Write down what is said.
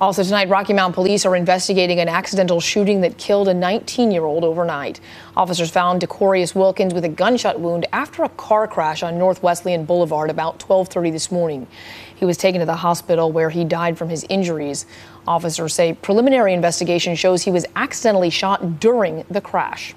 Also tonight, Rocky Mount police are investigating an accidental shooting that killed a 19-year-old overnight. Officers found Decorius Wilkins with a gunshot wound after a car crash on North Wesleyan Boulevard about 12:30 this morning. He was taken to the hospital where he died from his injuries. Officers say preliminary investigation shows he was accidentally shot during the crash.